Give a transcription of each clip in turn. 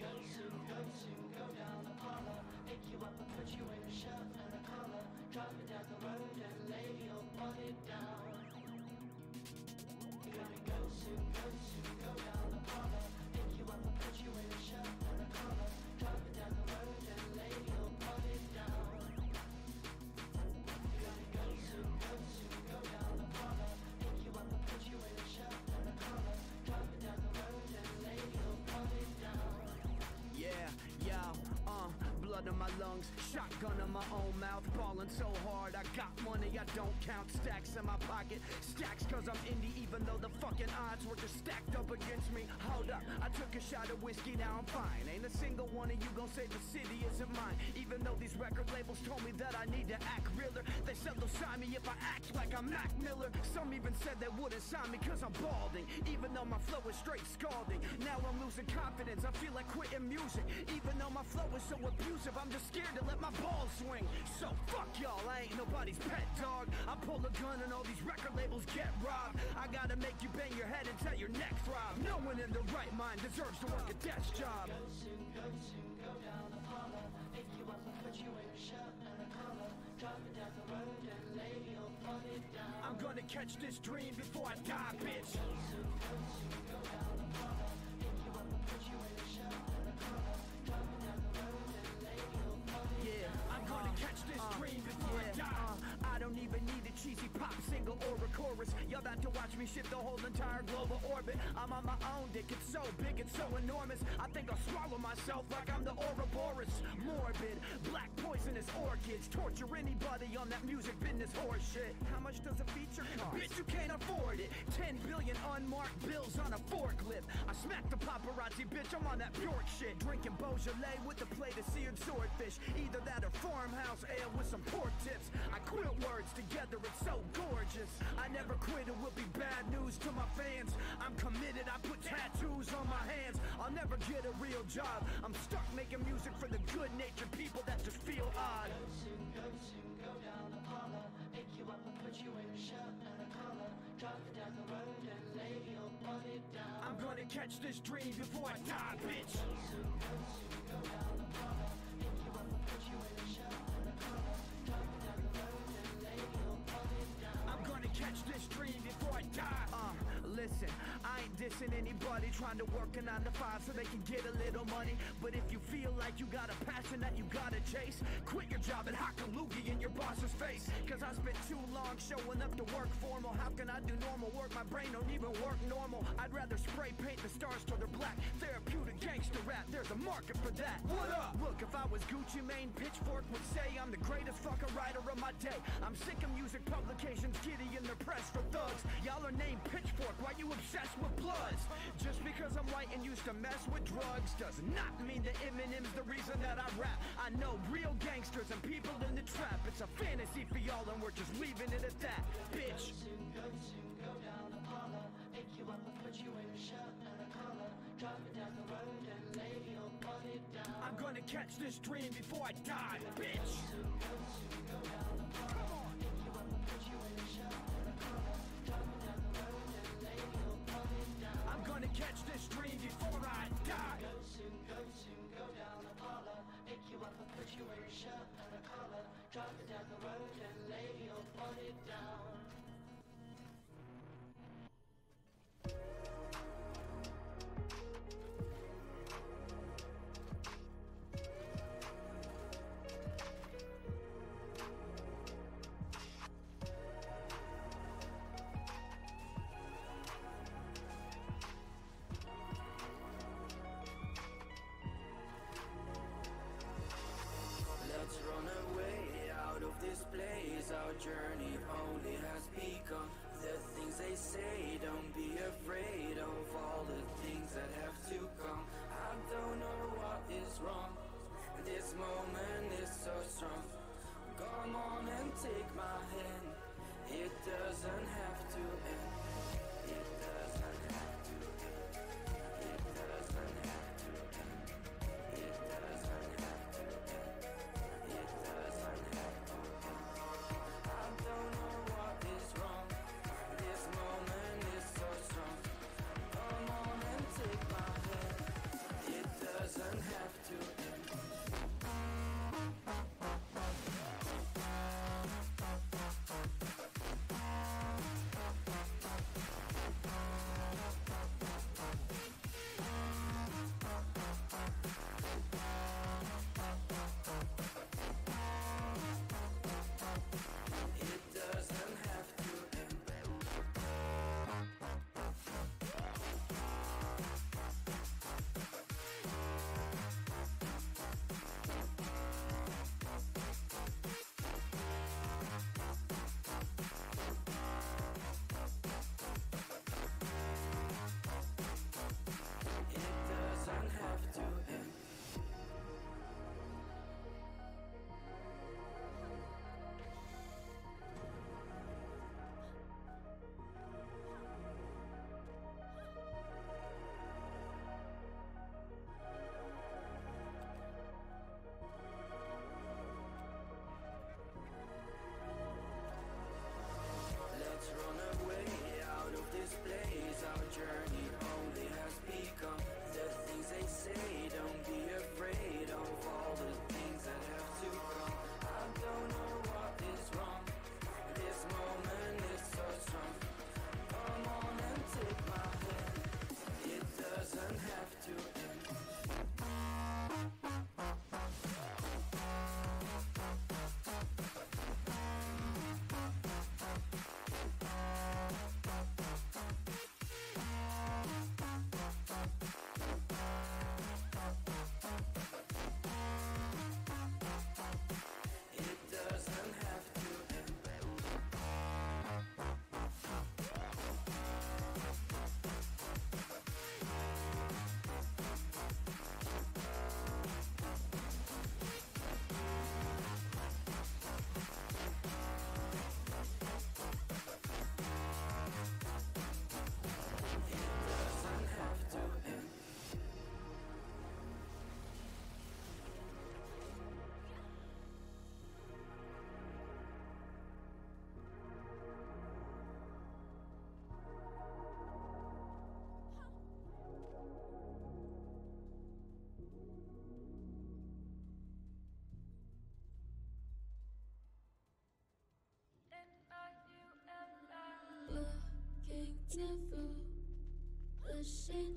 go soon, go soon, go down Apollo. Pick you up and put you in a shirt and a collar. Drive you down the road and lay your body down. You're gonna go soon, go soon, so hard, I got money I don't count, stacks in my pocket, stacks cause I'm indie, even though the fucking odds were just stacked up against me. Hold up, I took a shot of whiskey, now I'm fine. Ain't a single one of you gon' say the city isn't mine, even though these record labels told me that I need to act realer. They said they'll sign me if I act like I'm Mac Miller. Some even said they wouldn't sign me cause I'm balding, even though my flow is straight scalding. Now I'm losing confidence, I feel like quitting music. Even though my flow is so abusive, I'm just scared to let my balls swing. So fuck y'all, I ain't nobody's pet dog. I pull a gun and all these record labels get robbed. I gotta make you bang your head until your neck throb. No one in the right mind deserves to work a desk job. Go soon, go soon, go down Apollo. Pick you up and put you in a shirt and a collar. Down the road and lay your body down. I'm gonna catch this dream before I die, bitch. Go soon, go soon, go down Apollo. Pick you up and put you in a shirt and a collar. Down the road and lay your body Yeah, down. I'm gonna catch this dream before I die. Uh, I don't even need a cheesy pop single or a chorus. Y'all about to watch me shift the whole entire global orbit. I'm on my own dick, it's so big, it's so enormous. I think I'll swallow myself like I'm the Ouroboros. Morbid, black poisonous orchids. Torture anybody on that music business horseshit. How much does a feature cost? Bitch, you can't afford it. 10 billion unmarked bills on a forklift. I smack the paparazzi, bitch, I'm on that Bjork shit. Drinking Beaujolais with a plate of seared swordfish. Either that or farmhouse ale with some pork tips. I quilt words together, it's so gorgeous. I never quit, it will be bad news to my fans. I'm committed, I put tattoos on my hands. I'll never get a real job. I'm stuck making music for the good natured people that just feel Go down Apollo. Pick you up and put you in a shirt and a collar. Drive down the road and lay your body down. I'm gonna catch this dream before I die, bitch. Go down Apollo. Pick you up and put you in a shirt and a collar. Drive down the road and lay your body down. I'm gonna catch this dream before I die. Listen, I ain't dissing anybody trying to work a nine to five so they can get a little money. But if you feel like you got a passion that you gotta chase, quit your job and hock a loogie in your boss's face. Cause I spent too long showing up to work formal. How can I do normal work? My brain don't even work normal. I'd rather spray paint the stars till they're black. Therapeutic gangster rap, there's a market for that. What up? Look, if I was Gucci Mane, Pitchfork would say I'm the greatest fucking writer of my day. I'm sick of music publications giddy in their press for thugs. Y'all are named Pitchfork, why you obsessed with bloods? Just because I'm white and used to mess with drugs does not mean that Eminem's the reason that I rap. I know real gangsters and people in the trap. It's a fantasy for y'all and we're just leaving it at that, bitch. go soon, go down Apollo. Pick you up and put you in a shirt and a collar. Drive you down the road and lay your body down. I'm gonna catch this dream before I die, bitch. Catch this devil，恶心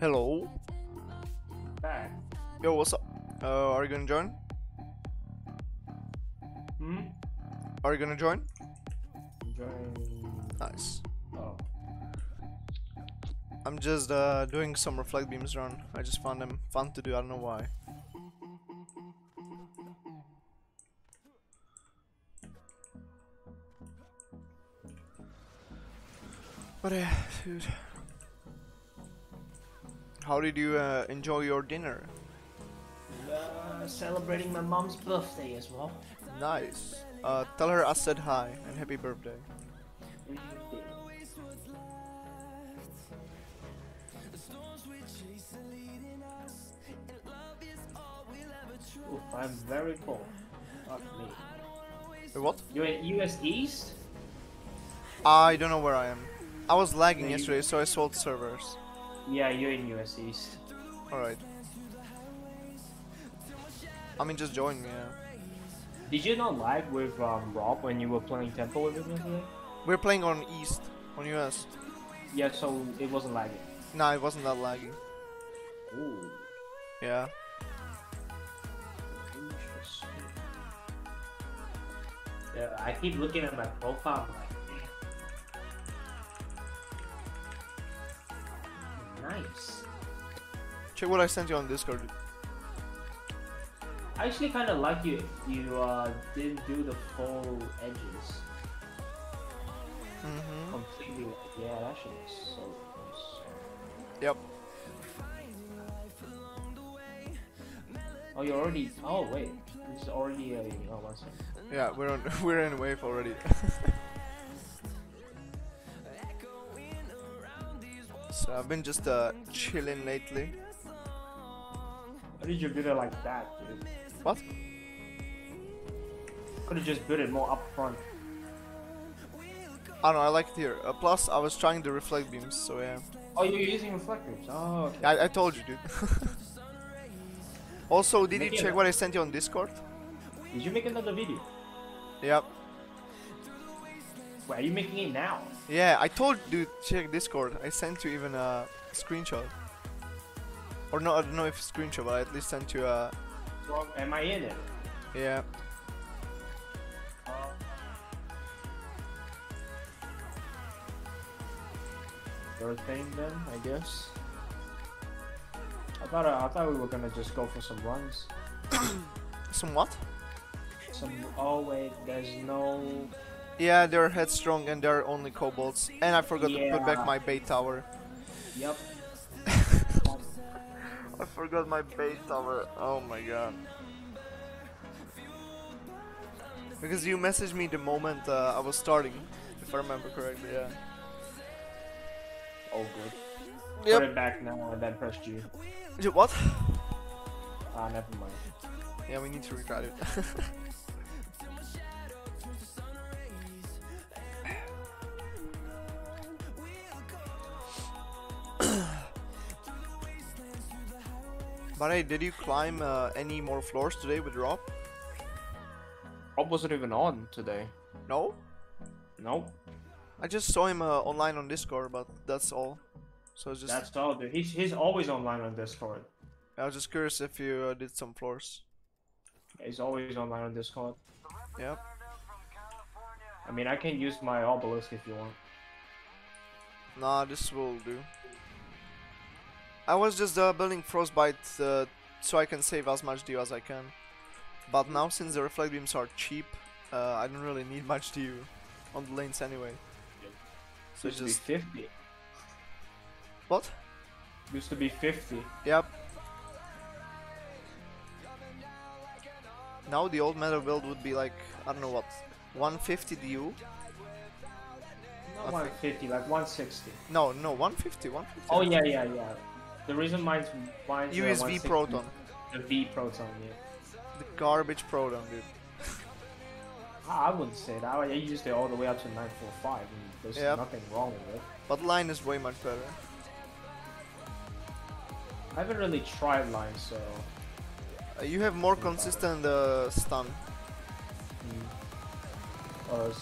Hello. Back. Yo, what's up? Uh, are you gonna join? Hmm? Are you gonna join? Join. Nice. Oh. I'm just uh, doing some reflect beams run. I just found them fun to do. I don't know why. But yeah, dude. How did you uh, enjoy your dinner? Uh, celebrating my mom's birthday as well. Nice. Uh, tell her I said hi and happy birthday. Oof, I'm very full. Fuck me. Wait, what? You're in US East? I don't know where I am. I was lagging Maybe- yesterday, so I sold servers. Yeah, you're in US East. Alright. I mean, just join me, yeah. Did you not lag with um, Rob when you were playing Temple with him yesterday? We're playing on East, on US. Yeah, so it wasn't lagging. Nah, it wasn't that lagging. Ooh, Yeah. interesting. Yeah, I keep looking at my profile. Nice. Check what I sent you on Discord. I actually kind of like you. You uh, didn't do the full edges Mm-hmm. completely. Yeah, that shit is so nice. Yep. Oh, you already. Oh wait, it's already a. Oh, one second. Yeah, we're on. We're in wave already. so I've been just uh chilling lately. Why did you build it like that, dude? What? Could have just built it more up front. I don't know. I like it here. Uh, plus, I was trying the reflect beams, so yeah. Oh, you're using reflect beams? Oh, okay. I, I told you, dude. also, did you Make it check what I sent you on Discord? Did you make another video? Yep. Why are you making it now? Yeah, I told you to check Discord. I sent you even a screenshot. Or no, I don't know if screenshot, but I at least sent you a. Well, am I in it? Yeah. Your thing then, I guess. I thought uh, I thought we were gonna just go for some runs. Some what? Some. Oh wait, there's no. Yeah, they're headstrong and they're only kobolds. And I forgot to put back my bait tower. Yep. I forgot my bait tower. Oh my god. Because you messaged me the moment uh, I was starting, if I remember correctly. Yeah. Oh good. Put it back now and then press G. What? Ah, never mind. Yeah, we need to retry it. but hey, did you climb uh, any more floors today with Rob? Rob wasn't even on today. No? Nope. I just saw him uh, online on Discord, but that's all. So I just That's all, dude. He's he's always online on Discord. I was just curious if you uh, did some floors. He's always online on Discord. Yep. I mean, I can use my obelisk if you want. Nah, this will do. I was just uh, building frostbite uh, so I can save as much dew as I can. But now since the reflect beams are cheap, uh, I don't really need much dew on the lanes anyway. So Used to just be 50. what? Used to be 50. Yep. Now the old meta build would be like I don't know what, 150 DU? Not 150, like 160. No, no, 150, 150. Oh yeah, yeah, yeah. The reason mine's mine's USB 160 Proton, The V Proton, yeah. the garbage Proton, dude. I I wouldn't say that. I used it all the way up to 945, and there's Yep. nothing wrong with it. But line is way much better. I haven't really tried line, so Uh, you have more consistent uh, stun. mm, or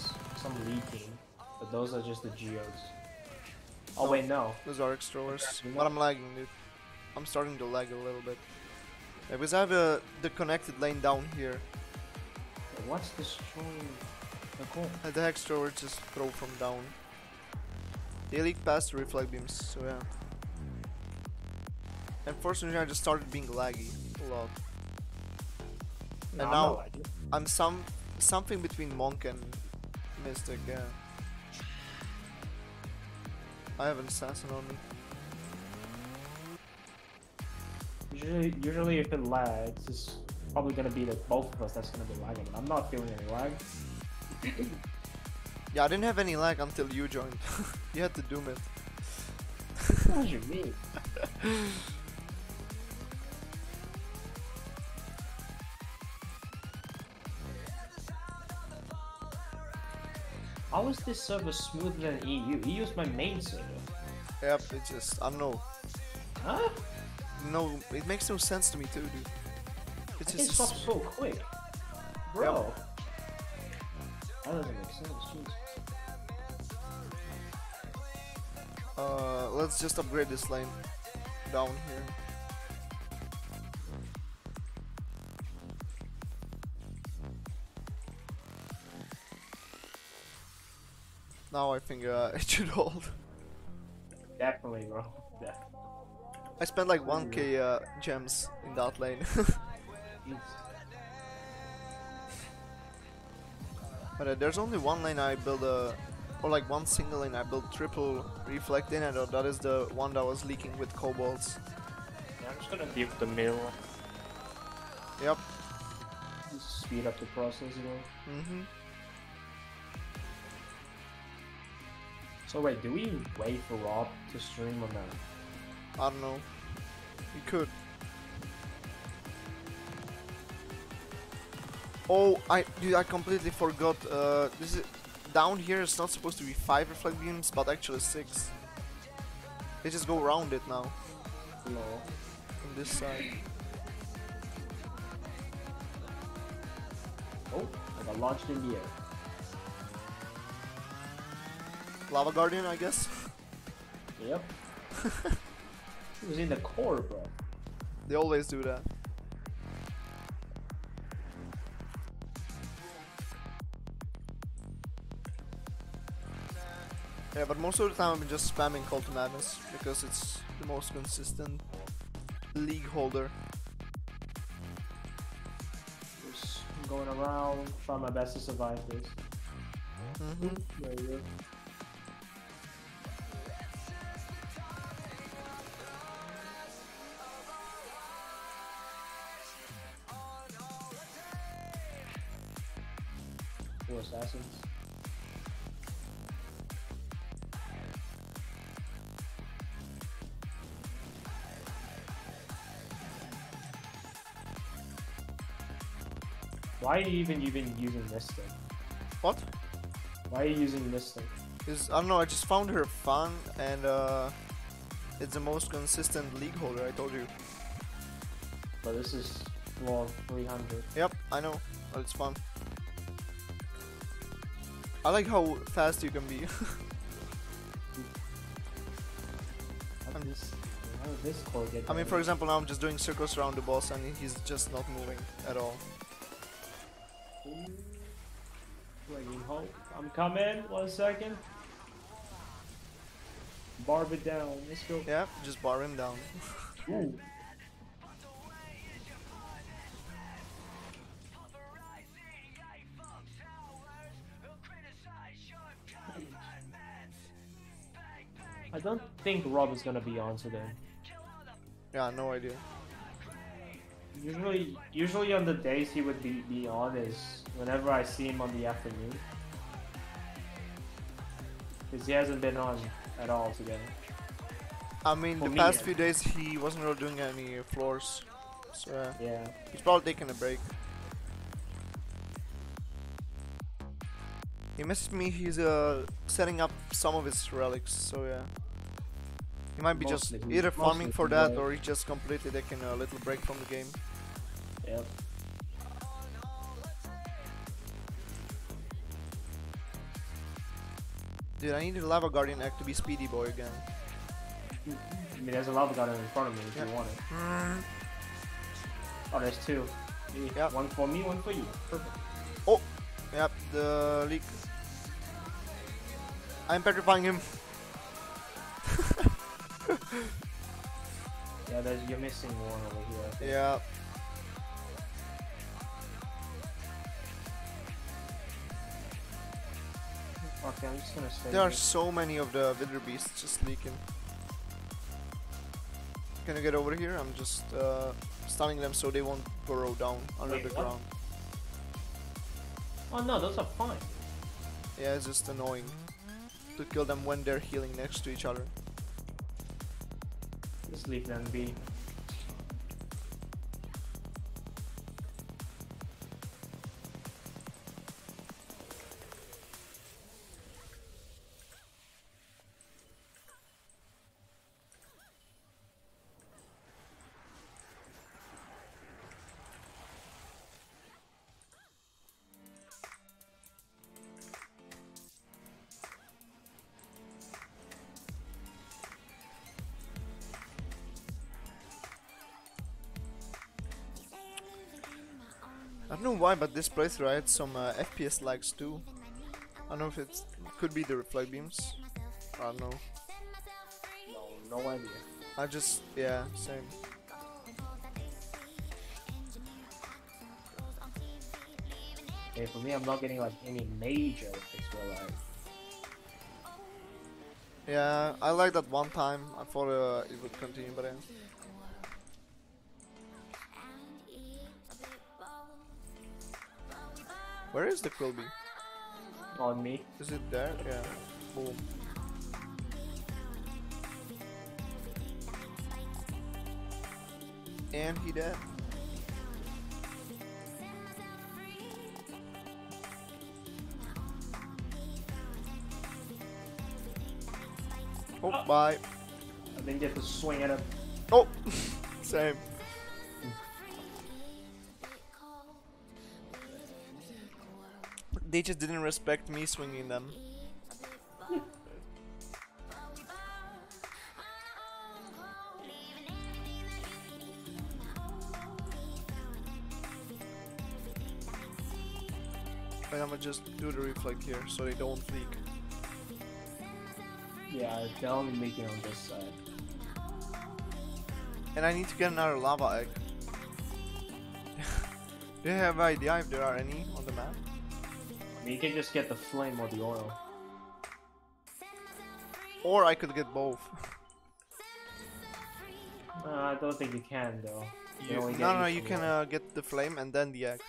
some leaking, but those are just the geodes. Oh No. wait, no. Those are extrovers. Okay. But I'm lagging, dude. I'm starting to lag a little bit. Yeah, because I have uh, the connected lane down here. What's destroying the core? And the extrovert just throw from down. They leak past the reflect beams, so yeah. Unfortunately, I just started being laggy a lot. No, And now-. I'm some something between monk and mystic, yeah. I have an assassin on me. Usually, usually if it lags, it's probably gonna be that both of us that's gonna be lagging. I'm not feeling any lag. Yeah, I didn't have any lag until you joined. you had to doom it. What do you mean? How is this server smoother than EU? EU is my main server. Yep, it just I don't know. Huh? No, it makes no sense to me too, dude. It's It just stops so quick. Bro. That doesn't make sense. Jeez. uh, let's just upgrade this lane down here. Now I think uh, it should hold. Definitely, bro. Definitely. I spent like 1k uh, gems in that lane. But uh, there's only one lane I build a, or like one single lane I build triple reflect in, and uh, that is the one that was leaking with kobolds. Yeah, I'm just gonna leave the middle. Yep. Just speed up the process, you know. Mm-hmm. So wait, do we wait for Rob to stream or not? I don't know. You could. Oh, I dude, I completely forgot. Uh, this is down here. It's not supposed to be five reflect beams, but actually six. They just go around it now No. on this side. Oh, I got launched in the air. Lava Guardian, I guess. Yep. it was in the core, bro. They always do that. Yeah, but most of the time I've been just spamming Call to Madness because it's the most consistent. league holder. Just going around, trying my best to survive this. hmm There you go. Four assassins. Why are you even even using this thing? What? Why are you using this thing? Is I don't know. I just found her fun, and uh, it's the most consistent league holder. I told you. But this is floor 300. Yep, I know. But it's fun. I like how fast you can be. How did this, how did this core get I mean, for example, now I'm just doing circles around the boss, and he's just not moving at all. I'm coming. One second. Barb it down. Let's go. Yeah, just bar him down. I don't think Rob is gonna be on today. Yeah, no idea. Usually, usually on the days he would be, be on is whenever I see him on the afternoon. Because he hasn't been on at all today. I mean, For the me, past yeah. few days he wasn't really doing any floors, so yeah, Yeah. he's probably taking a break. He messaged me. He's uh setting up some of his relics, so yeah. He might be just either farming for that, or he's just completely taking a little break from the game. Yep. Dude, I need a Lava Guardian Act to be Speedy Boy again. I mean, there's a lava Guardian in front of me if Yeah. you want it. Oh, there's two. Yep. One for me, one for you. Perfect. Oh, yep, the leak. I'm petrifying him. Yeah, there's, you're missing one over here. I think. Yeah. Okay, I'm just gonna stay There are so many of the Wither beasts just leaking. Can you get over here? I'm just uh, stunning them so they won't burrow down under Wait, the what? ground. Oh no, those are fine. Yeah, it's just annoying to kill them when they're healing next to each other. Just leave them be. Why, but this playthrough I had some uh, FPS lags too. I don't know if it could be the reflect beams. I don't know. No, no idea. I just yeah, same. Okay, for me, I'm not getting like any major pixel lag. Yeah, I like that one time. I thought uh, it would continue, but yeah. Where is the Quilby? On me. Is it there? Yeah. Boom. And he dead. Oh, Ah. bye. I didn't get to swing at him. Oh, same. They just didn't respect me swinging them. And I'm gonna just do the reflect here so they don't leak. Yeah, they're only leaking on this side. And I need to get another lava egg. Do you have an idea if there are any on the map? I you can just get the flame or the oil. Or I could get both. Uh, I don't think you can though. You You- no, no, you can uh, get the flame and then the egg.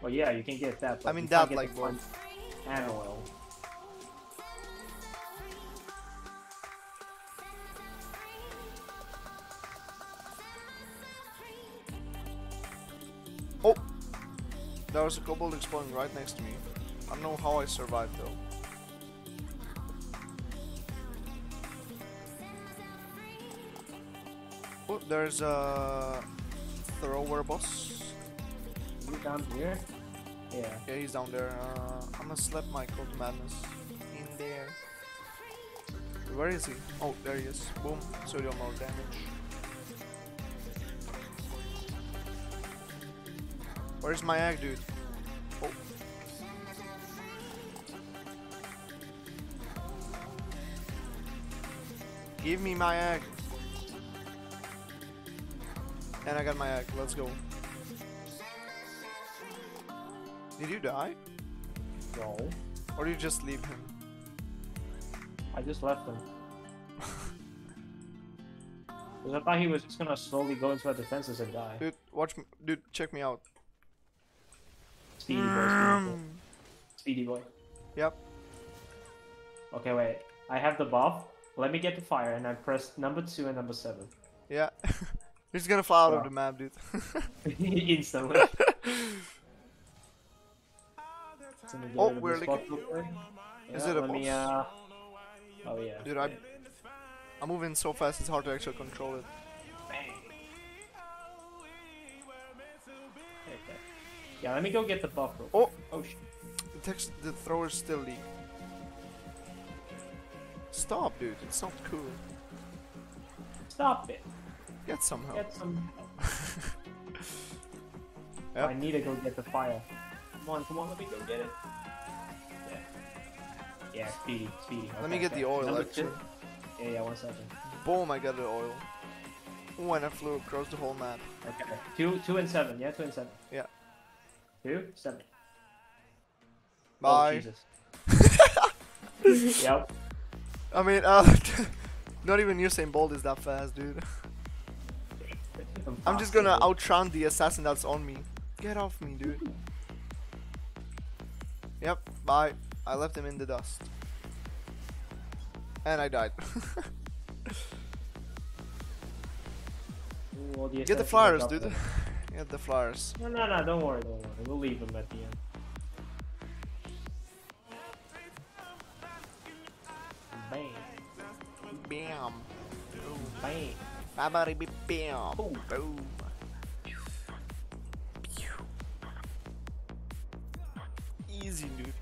Well, yeah, you can get that. But mean that, like, flame and oil. There was a kobold exploding right next to me. I don't know how I survived though. Oh, there's a thrower boss. You down here? Yeah. Yeah, he's down there. Uh, I'm gonna slap my cold madness in there. Where is he? Oh, there he is. Boom. So deal more damage. Where's my egg, dude? Oh. Give me my egg. And I got my egg. Let's go. Did you die? No. Or did you just leave him? I just left him. Because I thought he was just gonna slowly go into our defenses and die. Dude, watch me. Dude, check me out. Speedy boy, speedy boy. Speedy boy. Yep. Okay, wait. I have the buff. Let me get the fire, and I press number two and number seven. Yeah. He's gonna fly out of the map, dude. Instantly. It's gonna Oh, we're this like- buff. Is Yeah, it a let me, boss? uh... Oh yeah. dude, I'm... I'm moving so fast it's hard to actually control it. Yeah, let me go get the buff real oh. quick. Oh, Oh shit. the text, the throwers still leak. Stop, dude. It's not cool. Stop it. Get some help. Get some Yep. I need to go get the fire. Come on, come on, let me go get it. Yeah. Yeah, speedy, speedy. Let me get okay. the oil, Number actually. two. Yeah, yeah, one second. Boom, I got the oil. When I flew across the whole map. Okay. Two two and seven, yeah, two and seven. Yeah. Two, seven. Oh, Bye. Jesus. yep. I mean, uh, not even Usain Bolt is that fast, dude. I'm just gonna outrun the assassin that's on me. Get off me, dude. Yep, bye. I left him in the dust. And I died. Ooh, the Get the assassin flyers, dude. Get the flyers. No, no, no, don't worry, don't worry. We'll leave them at the end. Bang, Bam. bang. Babari bi bam. Boom. Boom. Easy, dude.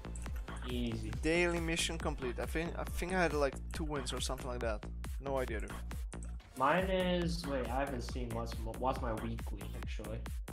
Easy. Daily mission complete. I think I think I had like two wins or something like that. No idea, dude. Mine is wait, I haven't seen what's what's my weekly actually.